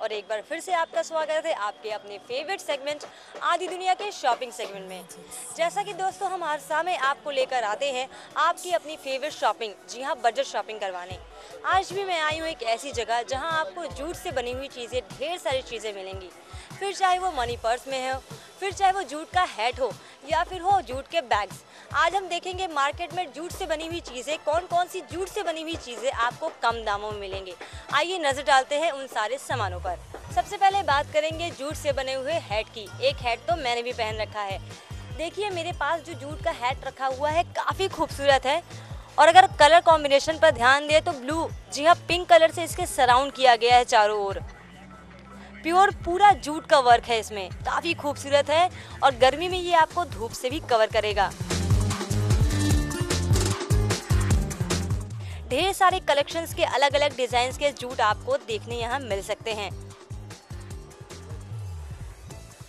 और एक बार फिर से आपका स्वागत है आपके अपने फेवरेट सेगमेंट आधी दुनिया के शॉपिंग सेगमेंट में। जैसा कि दोस्तों, हम हर समय आपको लेकर आते हैं आपकी अपनी फेवरेट शॉपिंग जी हाँ बजट शॉपिंग करवाने। आज भी मैं आई हूँ एक ऐसी जगह जहाँ आपको जूट से बनी हुई चीज़ें, ढेर सारी चीज़ें मिलेंगी। फिर चाहे वो मनी पर्स में हो फिर चाहे वो जूट का हैट हो या फिर हो जूट के बैग्स आज हम देखेंगे मार्केट में जूट से बनी हुई चीज़ें कौन कौन सी जूट से बनी हुई चीज़ें आपको कम दामों में मिलेंगे। आइए नज़र डालते हैं उन सारे सामानों पर। सबसे पहले बात करेंगे जूट से बने हुए हैट की। एक हैट तो मैंने भी पहन रखा है। देखिए, मेरे पास जो जूट का हैट रखा हुआ है, काफ़ी खूबसूरत है। और अगर कलर कॉम्बिनेशन पर ध्यान दें तो ब्लू जी हाँ पिंक कलर से इसके सराउंड किया गया है चारों ओर। प्योर पूरा जूट का वर्क है इसमें। काफ़ी खूबसूरत है और गर्मी में ये आपको धूप से भी कवर करेगा। ढेर सारे कलेक्शंस के अलग अलग डिज़ाइन के जूट आपको देखने यहाँ मिल सकते हैं।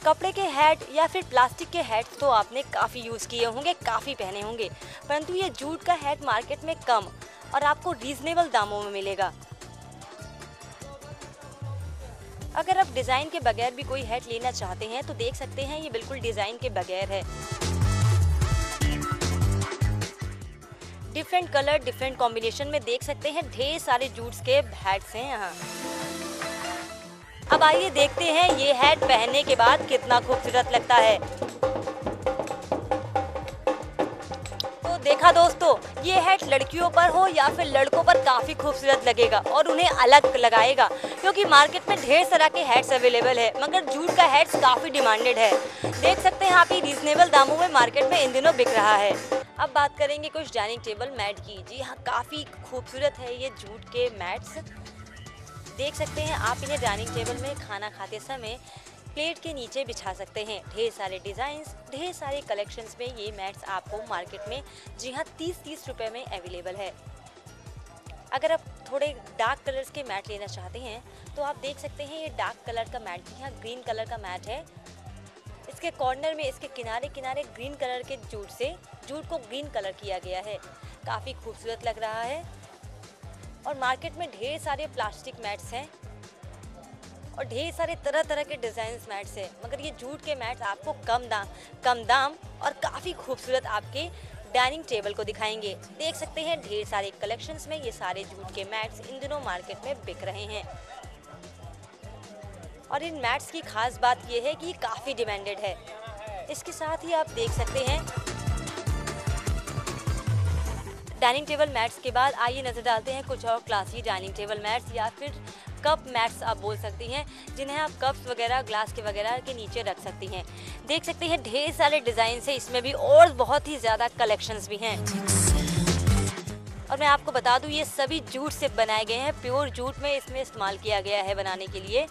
कपड़े के हैट या फिर प्लास्टिक के हैट तो आपने काफ़ी यूज़ किए होंगे, काफ़ी पहने होंगे। परंतु ये जूट का हैट मार्केट में कम और आपको रीजनेबल दामों में मिलेगा। अगर आप डिज़ाइन के बगैर भी कोई हेट लेना चाहते हैं तो देख सकते हैं ये बिल्कुल डिज़ाइन के बगैर है। डिफरेंट कलर डिफरेंट कॉम्बिनेशन में देख सकते हैं, ढेर सारे जूट्स के हैट्स हैं यहाँ। अब आइए देखते हैं ये हैट पहनने के बाद कितना खूबसूरत लगता है। देखा दोस्तों, ये हैट लड़कियों पर हो या फिर लड़कों पर काफ़ी खूबसूरत लगेगा और उन्हें अलग लगाएगा, क्योंकि मार्केट में ढेर सारा के हैट्स अवेलेबल है, मगर जूट का हैट्स काफ़ी डिमांडेड है। देख सकते हैं आप ही रीजनेबल दामों में मार्केट में इन दिनों बिक रहा है। अब बात करेंगे कुछ डाइनिंग टेबल मैट की। जी हाँ काफ़ी खूबसूरत है ये जूट के मैट्स देख सकते हैं आप इन्हें डाइनिंग टेबल में खाना खाते समय प्लेट के नीचे बिछा सकते हैं। ढेर सारे डिज़ाइन ढेर सारे कलेक्शन में ये मैट्स आपको मार्केट में जी हाँ तीस तीस रुपये में अवेलेबल है। अगर आप थोड़े डार्क कलर्स के मैट लेना चाहते हैं तो आप देख सकते हैं ये डार्क कलर का मैट, जी हाँ ग्रीन कलर का मैट है। इसके कॉर्नर में, इसके किनारे किनारे ग्रीन कलर के जूट से, जूट को ग्रीन कलर किया गया है। काफ़ी खूबसूरत लग रहा है। और मार्केट में ढेर सारे प्लास्टिक मैट्स हैं। और ढेर सारे तरह तरह के डिज़ाइन मैट्स है, मगर ये जूट के मैट्स आपको कम दाम कम दाम और काफ़ी खूबसूरत आपके डाइनिंग टेबल को दिखाएँगे। देख सकते हैं, ढेर सारे कलेक्शंस में ये सारे जूट के मैट्स इन दिनों मार्केट में बिक रहे हैं। और इन मैट्स की खास बात यह है कि ये काफ़ी डिमांडेड है। इसके साथ ही आप देख सकते हैं डाइनिंग टेबल मैट्स के बाद आइए नज़र डालते हैं कुछ और क्लासी डाइनिंग टेबल मैट्स या फिर कप मैट्स आप बोल सकती हैं, जिन्हें आप कप्स वगैरह, ग्लास के वगैरह के नीचे रख सकती हैं। देख सकते हैं, ढेर सारे डिज़ाइन है इसमें भी और बहुत ही ज़्यादा कलेक्शंस भी हैं। और मैं आपको बता दूँ, ये सभी जूट से बनाए गए हैं। प्योर जूट में इसमें इस्तेमाल किया गया है बनाने के लिए।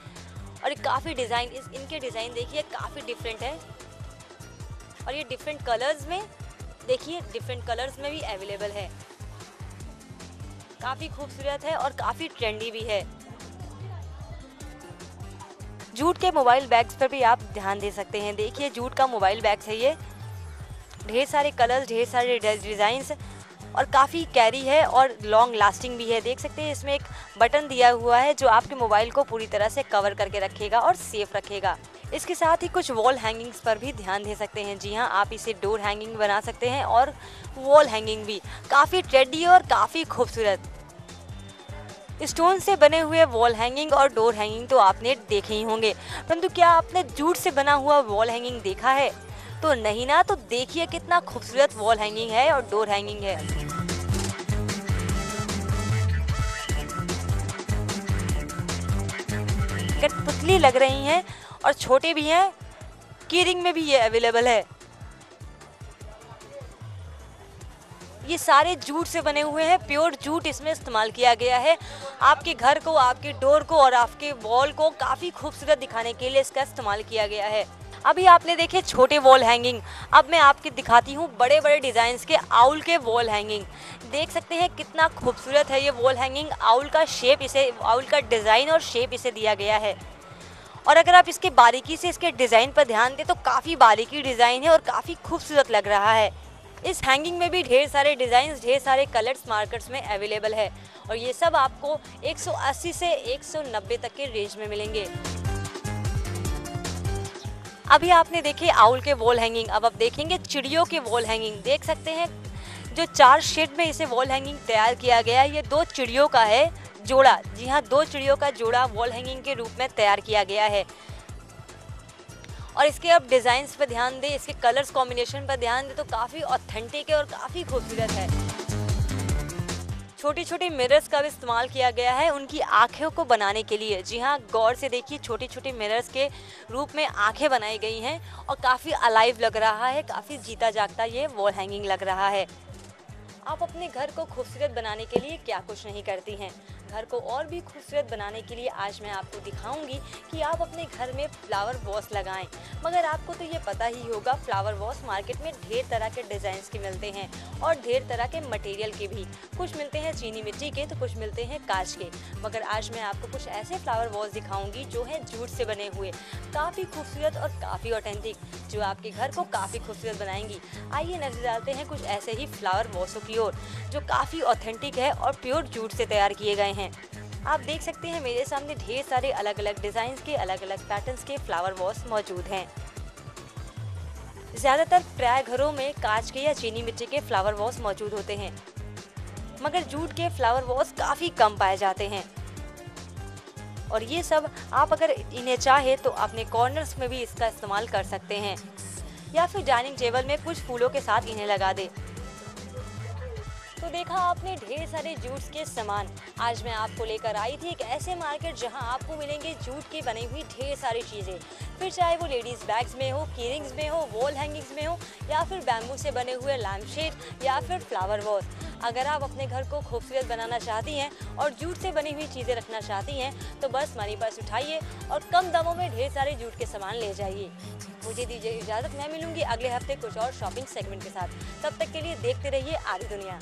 और काफ़ी डिज़ाइन, इस, इनके डिज़ाइन देखिए, काफ़ी डिफरेंट है। और ये डिफरेंट कलर्स में, देखिए, डिफरेंट कलर्स में भी अवेलेबल है। काफ़ी खूबसूरत है और काफ़ी ट्रेंडी भी है। जूट के मोबाइल बैग्स पर भी आप ध्यान दे सकते हैं। देखिए, जूट का मोबाइल बैग्स है ये। ढेर सारे कलर्स, ढेर सारे डिज़ाइंस और काफ़ी कैरी है और लॉन्ग लास्टिंग भी है। देख सकते हैं, इसमें एक बटन दिया हुआ है जो आपके मोबाइल को पूरी तरह से कवर करके रखेगा और सेफ़ रखेगा। इसके साथ ही कुछ वॉल हैंगिंग्स पर भी ध्यान दे सकते हैं। जी हाँ आप इसे डोर हैंगिंग बना सकते हैं और वॉल हैंगिंग भी। काफ़ी ट्रेडी और काफ़ी खूबसूरत। स्टोन से बने हुए वॉल हैंगिंग और डोर हैंगिंग तो आपने देखे ही होंगे। परंतु क्या आपने जूट से बना हुआ वॉल हैंगिंग देखा है? तो नहीं ना तो देखिए कितना खूबसूरत वॉल हैंगिंग है और डोर हैंगिंग है। पुतली लग रही हैं और छोटे भी हैं, कीरिंग में भी ये अवेलेबल है। ये सारे जूट से बने हुए हैं। प्योर जूट इसमें इस्तेमाल किया गया है। आपके घर को, आपके डोर को और आपके वॉल को काफ़ी खूबसूरत दिखाने के लिए इसका इस्तेमाल किया गया है। अभी आपने देखे छोटे वॉल हैंगिंग। अब मैं आपके दिखाती हूँ बड़े बड़े डिज़ाइन के आउल के वॉल हैंगिंग। देख सकते हैं कितना खूबसूरत है ये वॉल हैंगिंग। आउल का शेप इसे, आउल का डिज़ाइन और शेप इसे दिया गया है। और अगर आप इसके बारीकी से इसके डिज़ाइन पर ध्यान दें तो काफ़ी बारीकी डिज़ाइन है और काफ़ी खूबसूरत लग रहा है। इस हैंगिंग में भी ढेर सारे डिज़ाइन ढेर सारे कलर्स मार्केट्स में अवेलेबल है। और ये सब आपको 180 से 190 तक के रेंज में मिलेंगे। अभी आपने देखे आउल के वॉल हैंगिंग अब आप देखेंगे चिड़ियों के वॉल हैंगिंग देख सकते हैं, जो चार शेड में इसे वॉल हैंगिंग तैयार किया गया है। ये दो चिड़ियों का है जोड़ा। जी हाँ दो चिड़ियों का जोड़ा वॉल हैंगिंग के रूप में तैयार किया गया है। और इसके अब डिज़ाइंस पर ध्यान दें, इसके कलर्स कॉम्बिनेशन पर ध्यान दें तो काफ़ी ऑथेंटिक है और काफ़ी खूबसूरत है। छोटी छोटी मिरर्स का भी इस्तेमाल किया गया है उनकी आँखों को बनाने के लिए। जी हाँ गौर से देखिए छोटी छोटी मिरर्स के रूप में आँखें बनाई गई हैं और काफ़ी अलाइव लग रहा है, काफ़ी जीता जागता ये वॉल हैंगिंग लग रहा है। आप अपने घर को खूबसूरत बनाने के लिए क्या कुछ नहीं करती हैं? घर को और भी खूबसूरत बनाने के लिए आज मैं आपको दिखाऊँगी कि आप अपने घर में फ्लावर वॉस लगाएँ। मगर आपको तो ये पता ही होगा फ्लावर वॉस मार्केट में ढेर तरह के डिज़ाइंस के मिलते हैं और ढेर तरह के मटेरियल के भी। कुछ मिलते हैं चीनी मिट्टी के तो कुछ मिलते हैं कांच के। मगर आज मैं आपको कुछ ऐसे फ्लावर वॉस दिखाऊँगी जो है जूट से बने हुए, काफ़ी खूबसूरत और काफ़ी ऑथेंटिक जो आपके घर को काफ़ी खूबसूरत बनाएँगी। आइए नज़र डालते हैं कुछ ऐसे ही फ्लावर वॉसों की ओर, जो काफ़ी ऑथेंटिक है और प्योर जूट से तैयार किए गए हैं। आप देख सकते हैं, मेरे सामने ढेर सारे अलग अलग डिज़ाइन के अलग अलग पैटर्न्स के फ्लावर वॉस मौजूद हैं। ज़्यादातर प्राय घरों में कांच के या चीनी मिट्टी के फ्लावर वॉस मौजूद होते हैं, मगर जूट के फ्लावर वॉस काफ़ी कम पाए जाते हैं। और ये सब आप अगर इन्हें चाहे तो अपने कॉर्नर्स में भी इसका इस्तेमाल कर सकते हैं, या फिर डाइनिंग टेबल में कुछ फूलों के साथ इन्हें लगा दें। तो देखा आपने ढेर सारे जूट्स के सामान। आज मैं आपको लेकर आई थी एक ऐसे मार्केट जहाँ आपको मिलेंगे जूट की बनी हुई ढेर सारी चीज़ें। फिर चाहे वो लेडीज़ बैग्स में हो, कीरिंग्स में हो, वॉल हैंगिंग्स में हो, या फिर बैम्बू से बने हुए लैम्पशेड, या फिर फ्लावर वॉस अगर आप अपने घर को खूबसूरत बनाना चाहती हैं और जूट से बनी हुई चीज़ें रखना चाहती हैं तो बस मनी पर्स उठाइए और कम दामों में ढेर सारे जूट के सामान ले जाइए। मुझे दीजिए इजाज़त, मैं मिलूँगी अगले हफ़्ते कुछ और शॉपिंग सेगमेंट के साथ। तब तक के लिए देखते रहिए आरी दुनिया।